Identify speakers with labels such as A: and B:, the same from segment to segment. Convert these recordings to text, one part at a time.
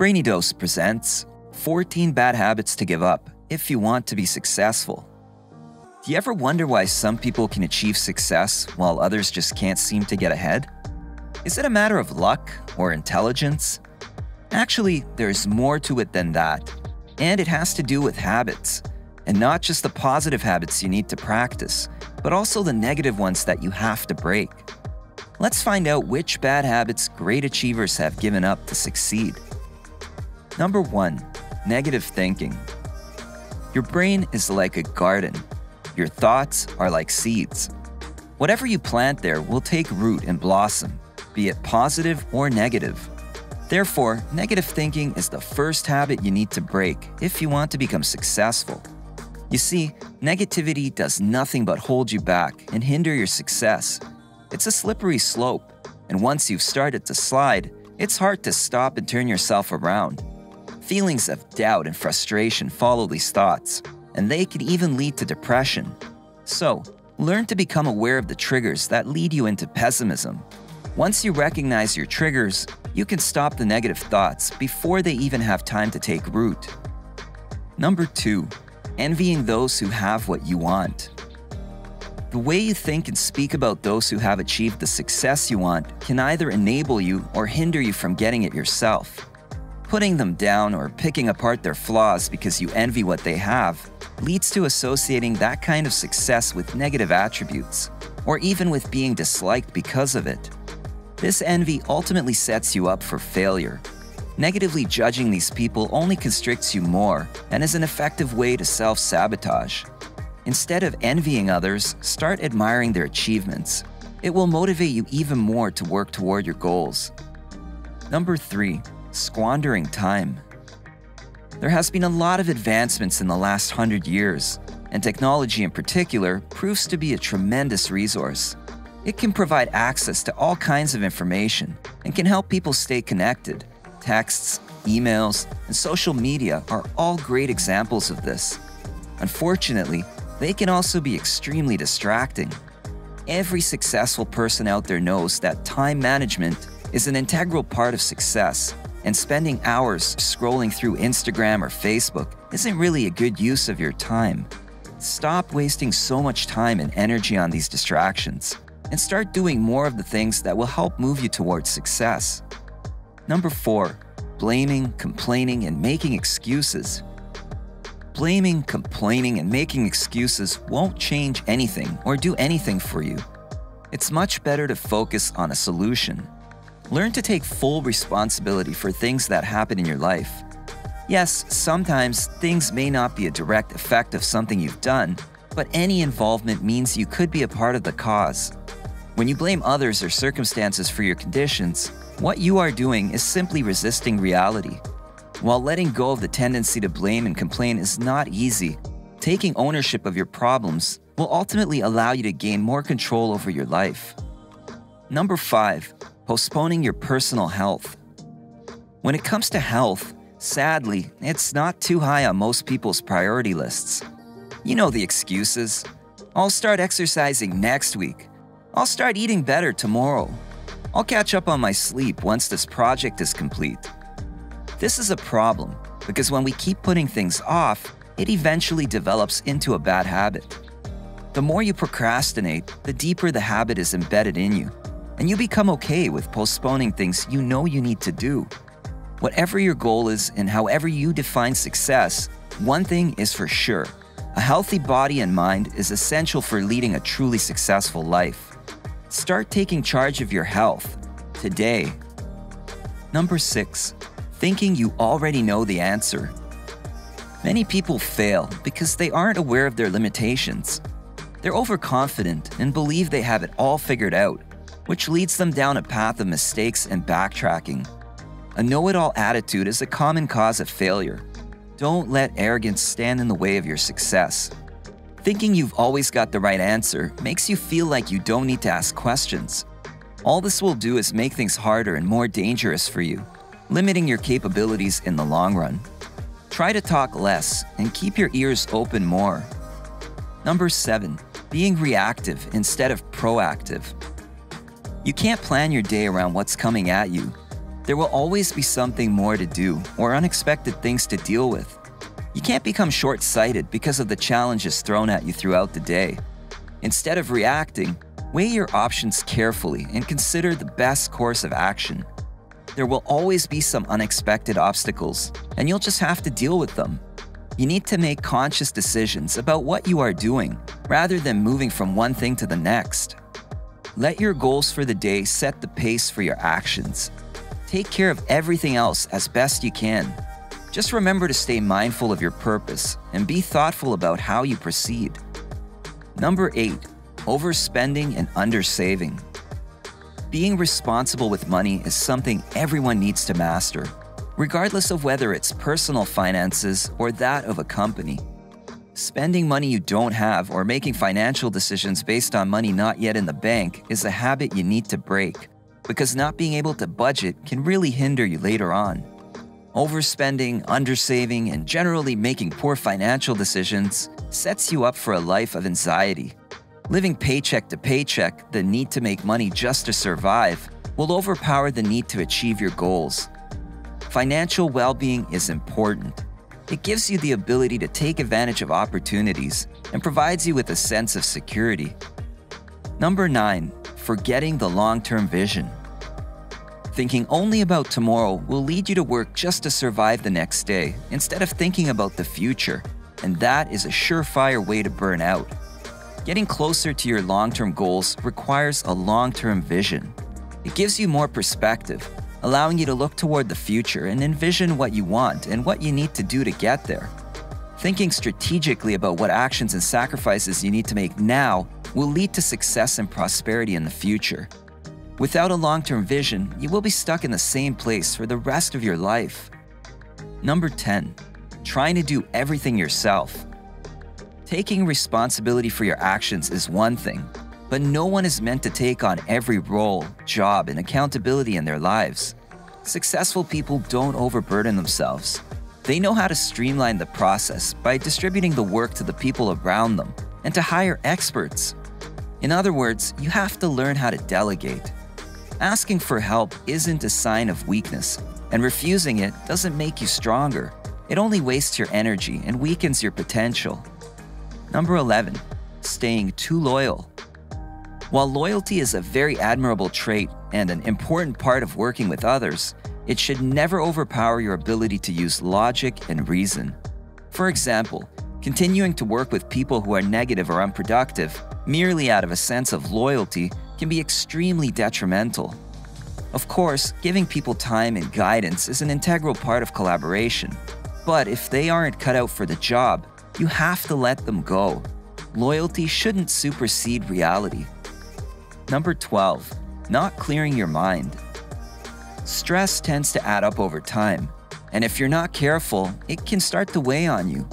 A: Brainy Dose presents 14 Bad Habits to Give Up if you want to be successful. Do you ever wonder why some people can achieve success while others just can't seem to get ahead? Is it a matter of luck or intelligence? Actually, there's more to it than that, and it has to do with habits. And not just the positive habits you need to practice, but also the negative ones that you have to break. Let's find out which bad habits great achievers have given up to succeed. Number 1. Negative thinking. Your brain is like a garden. Your thoughts are like seeds. Whatever you plant there will take root and blossom, be it positive or negative. Therefore, negative thinking is the first habit you need to break if you want to become successful. You see, negativity does nothing but hold you back and hinder your success. It's a slippery slope, and once you've started to slide, it's hard to stop and turn yourself around. Feelings of doubt and frustration follow these thoughts, and they can even lead to depression. So, learn to become aware of the triggers that lead you into pessimism. Once you recognize your triggers, you can stop the negative thoughts before they even have time to take root. Number 2. Envying those who have what you want. The way you think and speak about those who have achieved the success you want can either enable you or hinder you from getting it yourself. Putting them down or picking apart their flaws because you envy what they have leads to associating that kind of success with negative attributes, or even with being disliked because of it. This envy ultimately sets you up for failure. Negatively judging these people only constricts you more and is an effective way to self sabotage. Instead of envying others, start admiring their achievements. It will motivate you even more to work toward your goals. Number 3 squandering time. There has been a lot of advancements in the last hundred years, and technology in particular proves to be a tremendous resource. It can provide access to all kinds of information and can help people stay connected. Texts, emails, and social media are all great examples of this. Unfortunately, they can also be extremely distracting. Every successful person out there knows that time management is an integral part of success and spending hours scrolling through Instagram or Facebook isn't really a good use of your time. Stop wasting so much time and energy on these distractions and start doing more of the things that will help move you towards success. Number 4. Blaming, complaining, and making excuses. Blaming, complaining, and making excuses won't change anything or do anything for you. It's much better to focus on a solution Learn to take full responsibility for things that happen in your life. Yes, sometimes things may not be a direct effect of something you've done, but any involvement means you could be a part of the cause. When you blame others or circumstances for your conditions, what you are doing is simply resisting reality. While letting go of the tendency to blame and complain is not easy, taking ownership of your problems will ultimately allow you to gain more control over your life. Number 5 postponing your personal health. When it comes to health, sadly, it's not too high on most people's priority lists. You know the excuses. I'll start exercising next week. I'll start eating better tomorrow. I'll catch up on my sleep once this project is complete. This is a problem because when we keep putting things off, it eventually develops into a bad habit. The more you procrastinate, the deeper the habit is embedded in you and you become okay with postponing things you know you need to do. Whatever your goal is and however you define success, one thing is for sure a healthy body and mind is essential for leading a truly successful life. Start taking charge of your health today. Number six, thinking you already know the answer. Many people fail because they aren't aware of their limitations. They're overconfident and believe they have it all figured out which leads them down a path of mistakes and backtracking. A know it all attitude is a common cause of failure. Don't let arrogance stand in the way of your success. Thinking you've always got the right answer makes you feel like you don't need to ask questions. All this will do is make things harder and more dangerous for you, limiting your capabilities in the long run. Try to talk less and keep your ears open more. Number 7. Being reactive instead of proactive. You can't plan your day around what's coming at you. There will always be something more to do or unexpected things to deal with. You can't become short sighted because of the challenges thrown at you throughout the day. Instead of reacting, weigh your options carefully and consider the best course of action. There will always be some unexpected obstacles, and you'll just have to deal with them. You need to make conscious decisions about what you are doing rather than moving from one thing to the next. Let your goals for the day set the pace for your actions. Take care of everything else as best you can. Just remember to stay mindful of your purpose and be thoughtful about how you proceed. Number 8. Overspending and undersaving. Being responsible with money is something everyone needs to master, regardless of whether it's personal finances or that of a company. Spending money you don't have or making financial decisions based on money not yet in the bank is a habit you need to break, because not being able to budget can really hinder you later on. Overspending, undersaving, and generally making poor financial decisions sets you up for a life of anxiety. Living paycheck to paycheck, the need to make money just to survive, will overpower the need to achieve your goals. Financial well being is important. It gives you the ability to take advantage of opportunities and provides you with a sense of security. Number 9. Forgetting the long term vision. Thinking only about tomorrow will lead you to work just to survive the next day instead of thinking about the future, and that is a surefire way to burn out. Getting closer to your long term goals requires a long term vision. It gives you more perspective, allowing you to look toward the future and envision what you want and what you need to do to get there. Thinking strategically about what actions and sacrifices you need to make now will lead to success and prosperity in the future. Without a long term vision, you will be stuck in the same place for the rest of your life. Number 10. Trying to do everything yourself. Taking responsibility for your actions is one thing, but no one is meant to take on every role, job, and accountability in their lives. Successful people don't overburden themselves. They know how to streamline the process by distributing the work to the people around them and to hire experts. In other words, you have to learn how to delegate. Asking for help isn't a sign of weakness, and refusing it doesn't make you stronger. It only wastes your energy and weakens your potential. Number 11. Staying too loyal. While loyalty is a very admirable trait and an important part of working with others, it should never overpower your ability to use logic and reason. For example, continuing to work with people who are negative or unproductive merely out of a sense of loyalty can be extremely detrimental. Of course, giving people time and guidance is an integral part of collaboration. But if they aren't cut out for the job, you have to let them go. Loyalty shouldn't supersede reality. Number 12. Not clearing your mind. Stress tends to add up over time, and if you're not careful, it can start to weigh on you.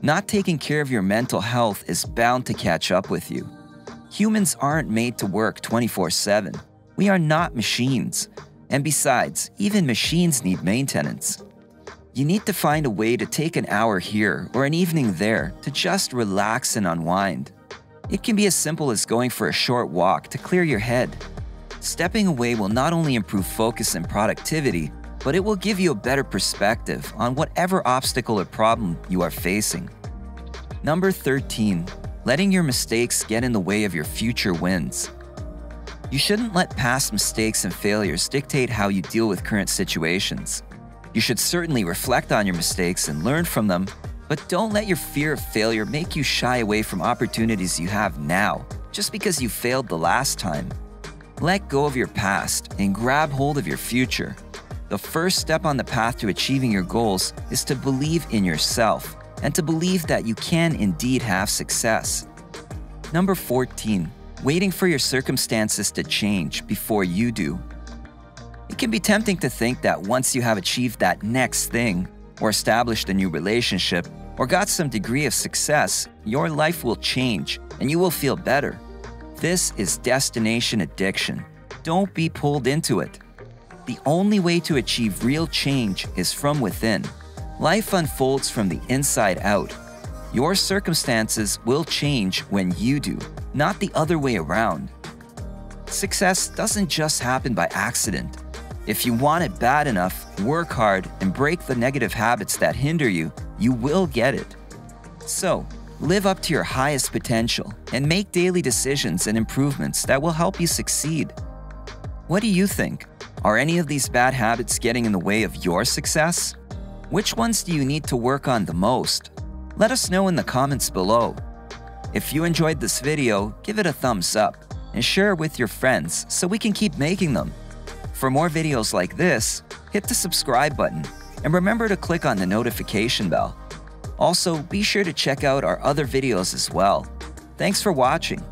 A: Not taking care of your mental health is bound to catch up with you. Humans aren't made to work 24 7. We are not machines. And besides, even machines need maintenance. You need to find a way to take an hour here or an evening there to just relax and unwind. It can be as simple as going for a short walk to clear your head. Stepping away will not only improve focus and productivity, but it will give you a better perspective on whatever obstacle or problem you are facing. Number 13 letting your mistakes get in the way of your future wins. You shouldn't let past mistakes and failures dictate how you deal with current situations. You should certainly reflect on your mistakes and learn from them, but don't let your fear of failure make you shy away from opportunities you have now just because you failed the last time. Let go of your past and grab hold of your future. The first step on the path to achieving your goals is to believe in yourself and to believe that you can indeed have success. Number 14, waiting for your circumstances to change before you do. It can be tempting to think that once you have achieved that next thing, or established a new relationship, or got some degree of success, your life will change and you will feel better. This is destination addiction. Don't be pulled into it. The only way to achieve real change is from within. Life unfolds from the inside out. Your circumstances will change when you do, not the other way around. Success doesn't just happen by accident. If you want it bad enough, work hard and break the negative habits that hinder you, you will get it. So, live up to your highest potential and make daily decisions and improvements that will help you succeed. What do you think? Are any of these bad habits getting in the way of your success? Which ones do you need to work on the most? Let us know in the comments below. If you enjoyed this video, give it a thumbs up and share it with your friends so we can keep making them. For more videos like this, hit the subscribe button and remember to click on the notification bell. Also, be sure to check out our other videos as well. Thanks for watching.